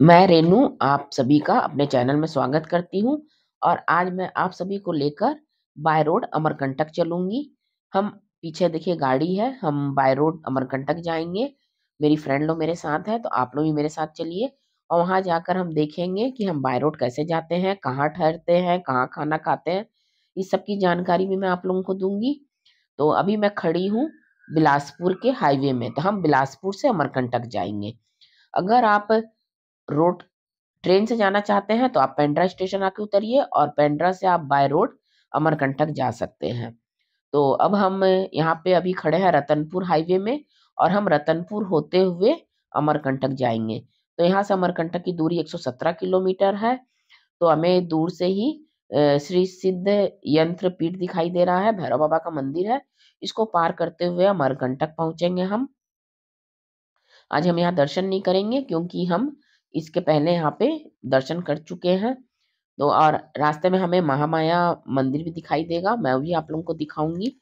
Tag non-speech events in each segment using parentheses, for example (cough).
मैं रेनू, आप सभी का अपने चैनल में स्वागत करती हूँ और आज मैं आप सभी को लेकर बाय रोड अमरकंटक चलूँगी। हम पीछे देखिए गाड़ी है, हम बाय रोड अमरकंटक जाएँगे। मेरी फ्रेंड लोग मेरे साथ है तो आप लोग भी मेरे साथ चलिए और वहाँ जाकर हम देखेंगे कि हम बाय रोड कैसे जाते हैं, कहाँ ठहरते हैं, कहाँ खाना खाते हैं। इस सब की जानकारी भी मैं आप लोगों को दूँगी। तो अभी मैं खड़ी हूँ बिलासपुर के हाईवे में तो हम बिलासपुर से अमरकंटक जाएँगे। अगर आप रोड ट्रेन से जाना चाहते हैं तो आप पेंड्रा स्टेशन आके उतरिए और पेंड्रा से आप बाय रोड अमरकंटक जा सकते हैं। तो अब हम यहाँ पे अभी खड़े हैं रतनपुर हाईवे में और हम रतनपुर होते हुए अमरकंटक जाएँगे। तो यहाँ से अमरकंटक की दूरी 117 किलोमीटर है तो हमें दूर से ही श्री सिद्ध यंत्र पीठ दिखाई दे रहा है, भैरव बाबा का मंदिर है, इसको पार करते हुए अमरकंटक पहुँचेंगे हम। आज हम यहाँ दर्शन नहीं करेंगे, क्योंकि हम इसके पहले यहाँ पे दर्शन कर चुके हैं। तो और रास्ते में हमें महामाया मंदिर भी दिखाई देगा, मैं भी आप लोगों को दिखाऊँगी।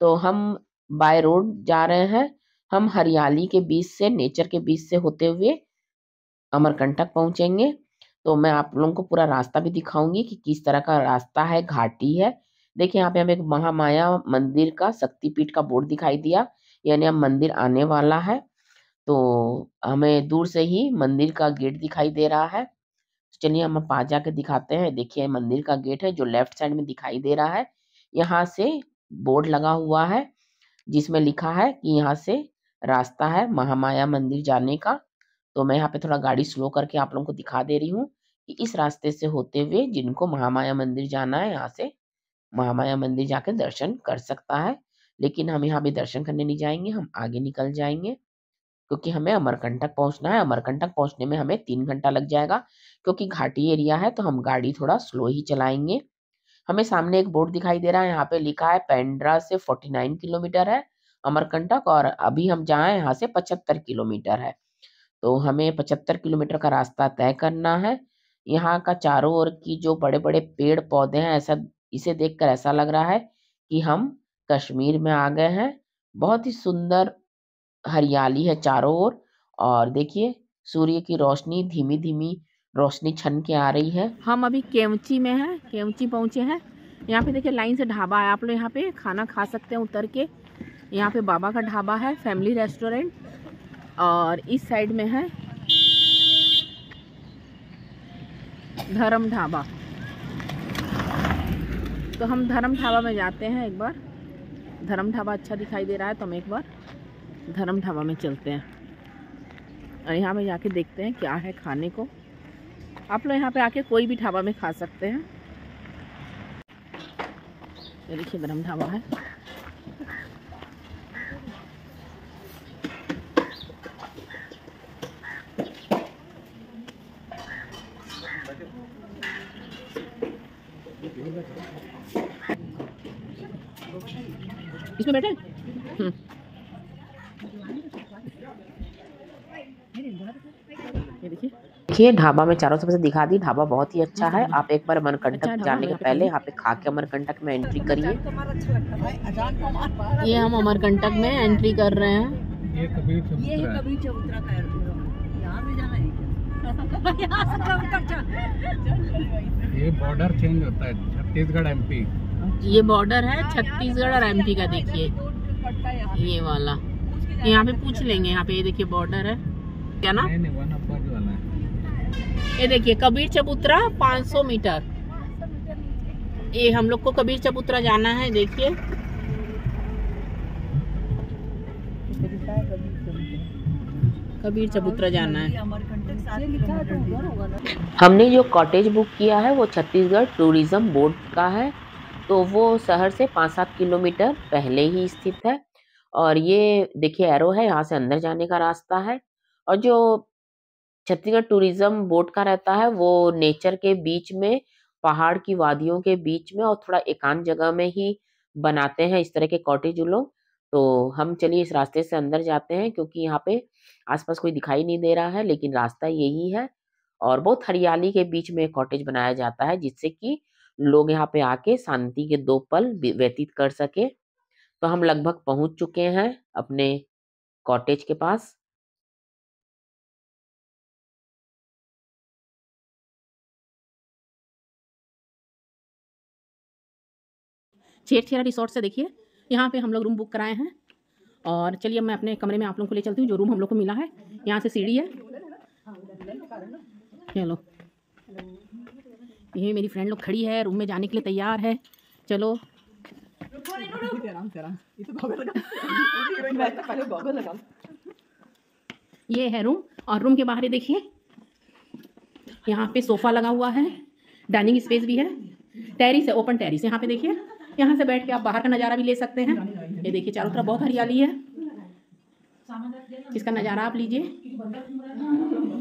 तो हम बाय रोड जा रहे हैं। हम हरियाली के बीच से, नेचर के बीच से होते हुए अमरकंटक पहुँचेंगे। तो मैं आप लोगों को पूरा रास्ता भी दिखाऊँगी कि किस तरह का रास्ता है, घाटी है। देखिए, यहाँ पे हमें महामाया मंदिर का शक्तिपीठ का बोर्ड दिखाई दिया, यानी अब मंदिर आने वाला है। तो हमें दूर से ही मंदिर का गेट दिखाई दे रहा है। चलिए हम पास जाके दिखाते हैं। देखिए, मंदिर का गेट है जो लेफ़्ट साइड में दिखाई दे रहा है। यहाँ से बोर्ड लगा हुआ है, जिसमें लिखा है कि यहाँ से रास्ता है महामाया मंदिर जाने का। तो मैं यहाँ पे थोड़ा गाड़ी स्लो करके आप लोगों को दिखा दे रही हूँ कि इस रास्ते से होते हुए जिनको महामाया मंदिर जाना है, यहाँ से महामाया मंदिर जाके दर्शन कर सकता है। लेकिन हम यहाँ भी दर्शन करने नहीं जाएँगे, हम आगे निकल जाएँगे। क्योंकि हमें अमरकंटक पहुँचना है। अमरकंटक पहुँचने में हमें तीन घंटा लग जाएगा। क्योंकि घाटी एरिया है तो हम गाड़ी थोड़ा स्लो ही चलाएँगे। हमें सामने एक बोर्ड दिखाई दे रहा है, यहाँ पे लिखा है, पेंड्रा से 49 किलोमीटर है अमरकंटक और अभी हम जाए यहाँ से 75 किलोमीटर है। तो हमें 75 किलोमीटर का रास्ता तय करना है। यहाँ का चारों ओर की जो बड़े बड़े पेड़ पौधे हैं, ऐसा, इसे देखकर ऐसा लग रहा है कि हम कश्मीर में आ गए हैं। बहुत ही सुंदर हरियाली है चारों ओर। और देखिए, सूर्य की रोशनी धीमी धीमी रोशनी छन के आ रही है। हम अभी केवची में हैं, केवची पहुँचे हैं। यहाँ पे देखिए लाइन से ढाबा है आप लोग यहाँ पे, खाना खा सकते हैं उतर के। यहाँ पे बाबा का ढाबा है, फैमिली रेस्टोरेंट। और इस साइड में है धर्म ढाबा। तो हम धर्म ढाबा में जाते हैं एक बार। धर्म ढाबा अच्छा दिखाई दे रहा है तो हम एक बार। धर्म ढाबा में चलते हैं। और यहाँ में जाके देखते हैं क्या है खाने को। आप लोग यहाँ पे आके कोई भी ढाबा में खा सकते हैं। ये देखिए धर्म ढाबा है। इसमें बैठे? हम्म देखिए ढाबा में चारों तरफ़ से दिखा दी ढाबा बहुत ही अच्छा है। आप एक बार अमरकंटक अच्छा जाने के पहले यहाँ पे खा के अमरकंटक में एंट्री करिए। ये हम अमरकंटक में एंट्री कर रहे हैं। ये कबीर ये कबीर चबूतरा का (laughs) ये बॉर्डर चेंज होता है छत्तीसगढ़ एमपी ये बॉर्डर है छत्तीसगढ़ और एमपी का देखिए। ये वाला। यहाँ पे पूछ लेंगे यहाँ पे ये देखिए बॉर्डर है। क्या ना? ये देखिए कबीर चबूतरा 500 मीटर। ये हम लोग को कबीर चबूतरा जाना है देखिए। कबीर चबूतरा जाना है। हमने जो कॉटेज बुक किया है वो छत्तीसगढ़ टूरिज़्म बोर्ड का है। तो वो शहर से पाँच सात किलोमीटर पहले ही स्थित है। और ये देखिए एरो है यहाँ से अंदर जाने का रास्ता है। और जो छत्तीसगढ़ टूरिज़्म बोर्ड का रहता है, वो नेचर के बीच में, पहाड़ की वादियों के बीच में और थोड़ा एकांत जगह में ही बनाते हैं इस तरह के कॉटेज लोग। तो हम चलिए इस रास्ते से अंदर जाते हैं क्योंकि यहाँ पे आसपास कोई दिखाई नहीं दे रहा है, लेकिन रास्ता यही है और बहुत हरियाली के बीच में कॉटेज बनाया जाता है जिससे कि लोग यहाँ पे आके शांति के दो पल व्यतीत कर सके। तो हम लगभग पहुँच चुके हैं अपने कॉटेज के पास। छेरा रिसोर्ट से देखिए। यहाँ पे हम लोग रूम बुक कराए हैं। और चलिए मैं अपने कमरे में आप लोगों को ले चलती हूँ, जो रूम हम लोग को मिला है। यहाँ से सीढ़ी है। चलो। ये मेरी फ्रेंड लोग खड़ी है रूम में जाने के लिए तैयार है। चलो। ये है रूम और रूम के बाहर ये देखिए। यहाँ पे सोफ़ा लगा हुआ है। डाइनिंग स्पेस भी है। टेरिस है ओपन टेरिस यहाँ पे देखिए। यहाँ से बैठ के आप बाहर का नज़ारा भी ले सकते हैं। ये देखिए, चारों तरफ़ बहुत हरियाली है। इसका नज़ारा आप लीजिए।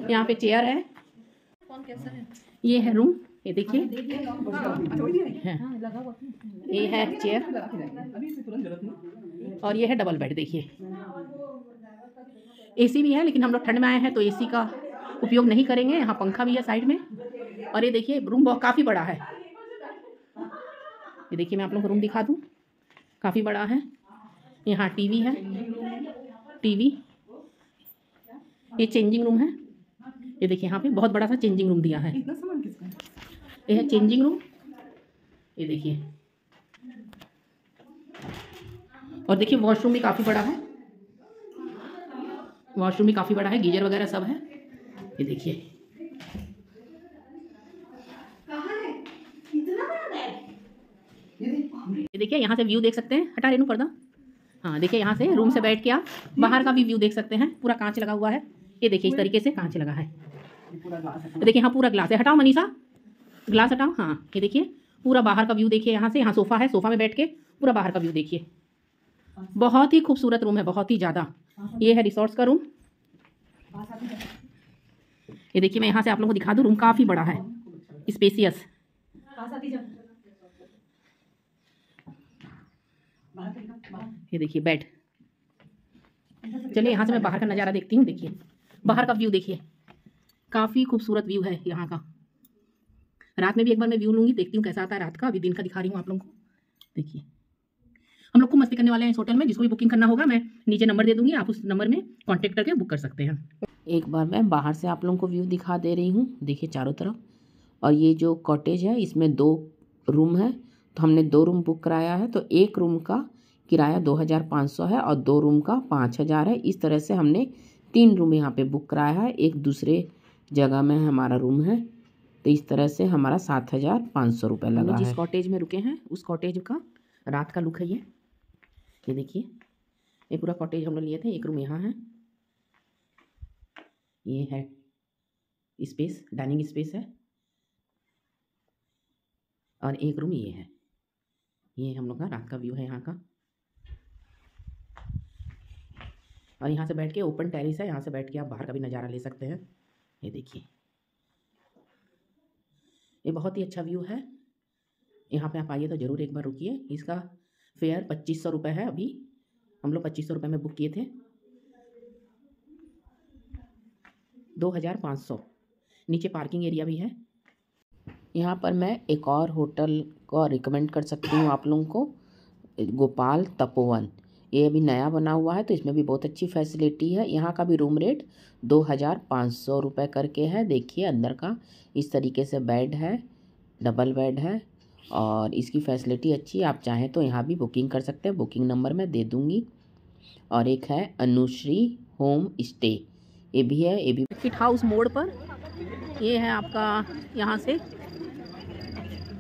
यहाँ पे चेयर है। ये है रूम। ये देखिए। ये है चेयर। और ये है डबल बेड, देखिए। एसी भी है, लेकिन हम लोग ठंड में आए हैं तो एसी का उपयोग नहीं करेंगे। यहाँ पंखा भी है साइड में। और ये देखिए, रूम बहुत काफ़ी बड़ा है। ये देखिए मैं आप लोगों को रूम दिखा दूँ। काफ़ी बड़ा है। यहाँ टीवी है। टीवी ये चेंजिंग रूम है। ये देखिए यहाँ पे बहुत बड़ा सा चेंजिंग रूम दिया है। ये है चेंजिंग रूम ये देखिए। और देखिए वॉशरूम भी काफ़ी बड़ा है। वॉशरूम भी काफ़ी बड़ा है। गीजर वगैरह सब है। ये देखिए। ये देखिए, यहाँ से व्यू देख सकते हैं। हटा रेनू पर्दा? हाँ देखिए, यहाँ से रूम से बैठ के आप बाहर का भी व्यू देख सकते हैं। पूरा कांच लगा हुआ है। ये देखिए, इस तरीके से कांच लगा है। देखिए, यहाँ पूरा ग्लास है। हटाओ मनीषा। ग्लास हटाओ। हाँ ये देखिए, पूरा बाहर का व्यू देखिए। यहाँ से, यहाँ सोफ़ा है। सोफ़ा में बैठ के पूरा बाहर का व्यू देखिए। बहुत ही खूबसूरत रूम है, बहुत ही ज़्यादा। ये है रिसोर्ट्स का रूम ये देखिए, मैं यहाँ से आप लोगों को दिखा दूँ। रूम काफ़ी बड़ा है। स्पेसियस ये देखिए बेड चलिए, यहाँ से मैं बाहर का नज़ारा देखती हूँ, देखिए। बाहर का व्यू देखिए। काफ़ी खूबसूरत व्यू है यहाँ का। रात में भी एक बार मैं व्यू लूँगी, देखती हूँ कैसा आता है रात का। अभी दिन का दिखा रही हूँ आप लोगों को। देखिए। हम लोग को मस्ती करने वाले हैं इस होटल में, जिसको भी बुकिंग करना होगा, मैं नीचे नंबर दे दूँगी, आप उस नंबर में कॉन्टेक्ट करके बुक कर सकते हैं। एक बार मैं बाहर से आप लोगों को व्यू दिखा दे रही हूँ। देखिए, चारों तरफ़। और ये जो कॉटेज है, इसमें दो रूम है। तो हमने दो रूम बुक कराया है तो एक रूम का किराया दो हज़ार पाँच सौ है और दो रूम का पाँच हज़ार है। इस तरह से हमने तीन रूम यहाँ पे बुक कराया है। एक दूसरे जगह में हमारा रूम है। तो इस तरह से हमारा सात हज़ार पाँच सौ रुपये लगा जिस कॉटेज में रुके हैं उस कॉटेज का रात का लुक है ये। ये देखिए ये पूरा कॉटेज हम लोग लिए थे एक रूम यहाँ है। ये है स्पेस डाइनिंग स्पेस है। और एक रूम ये है। ये हम लोग का रात का व्यू है यहाँ का। और यहाँ से बैठ के ओपन टेरिस है, यहाँ से बैठ के आप बाहर का भी नज़ारा ले सकते हैं। ये देखिए। ये बहुत ही अच्छा व्यू है। यहाँ पे आप आइए तो ज़रूर एक बार रुकिए। इसका फेयर पच्चीस सौ रुपये है अभी। हम लोग पच्चीस सौ रुपये में बुक किए थे। दो हज़ार पाँच सौ। नीचे पार्किंग एरिया भी है। यहाँ पर मैं एक और होटल को रिकमेंड कर सकती हूँ आप लोगों को। गोपाल तपोवन। ये अभी नया बना हुआ है तो इसमें भी बहुत अच्छी फैसिलिटी है। यहाँ का भी रूम रेट दो हज़ार पाँच सौ रुपये करके है। देखिए, अंदर का इस तरीके से बेड है, डबल बेड है और इसकी फैसिलिटी अच्छी है। आप चाहें तो यहाँ भी बुकिंग कर सकते हैं। बुकिंग नंबर मैं दे दूँगी। और एक है अनुश्री होम स्टे। ये भी है, ये भी फिट हाउस मोड़ पर। ये है आपका यहाँ से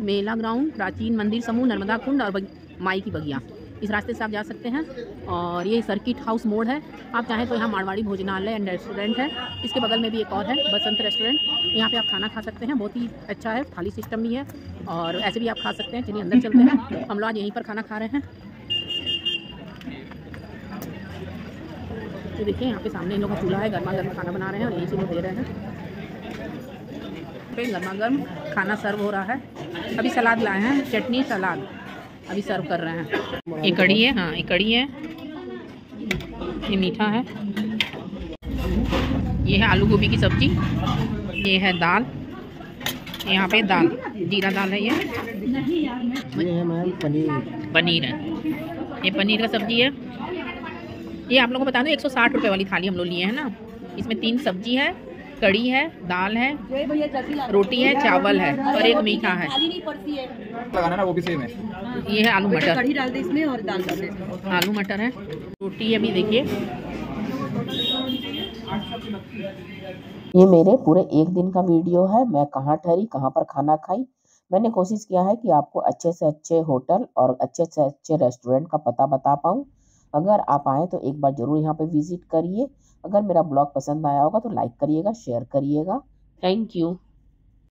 मेला ग्राउंड, प्राचीन मंदिर समूह, नर्मदा कुंड और माई की बगिया। इस रास्ते से आप जा सकते हैं। और ये सर्किट हाउस मोड़ है। आप चाहें तो यहाँ मारवाड़ी भोजनालय एंड रेस्टोरेंट है। इसके बगल में भी एक और है, बसंत रेस्टोरेंट यहाँ पे आप खाना खा सकते हैं। बहुत ही अच्छा है, थाली सिस्टम भी है। और ऐसे भी आप खा सकते हैं, चलिए अंदर चलते हैं। हम लोग आज यहीं पर खाना खा रहे हैं। ये देखिए, यहाँ पे सामने इन लोगों का चूल्हा है गर्मा गर्म खाना बना रहे हैं और यहीं से दे रहे हैं। गर्मा गर्म खाना सर्व हो रहा है। अभी सलाद लाए हैं, चटनी सलाद। अभी सर्व कर रहे हैं। ये कड़ी है हाँ ये कड़ी है। ये मीठा है। ये है आलू गोभी की सब्ज़ी। ये है दाल। यहाँ पे दाल जीरा दाल है ये। ये है मैम पनीर। पनीर है। ये पनीर का सब्ज़ी है। ये आप लोगों को बता दो एक सौ साठ रुपये वाली थाली हम लोग लिए हैं ना। इसमें तीन सब्ज़ी है। कड़ी है दाल है रोटी है चावल है और एक मीठा है। लगाना ना वो भी सेम है। ये है आलू मटर। कढ़ी डाल दे इसमें और दाल डाल दे। आलू मटर है। रोटी अभी देखिए। ये मेरे पूरे एक दिन का वीडियो है। मैं कहाँ ठहरी कहाँ पर खाना खाई? मैंने कोशिश किया है कि आपको अच्छे से अच्छे होटल और अच्छे से अच्छे रेस्टोरेंट का पता बता पाऊँ। अगर आप आएँ तो एक बार ज़रूर यहाँ पे विज़िट करिए। अगर मेरा ब्लॉग पसंद आया होगा तो लाइक करिएगा शेयर करिएगा। Thank you.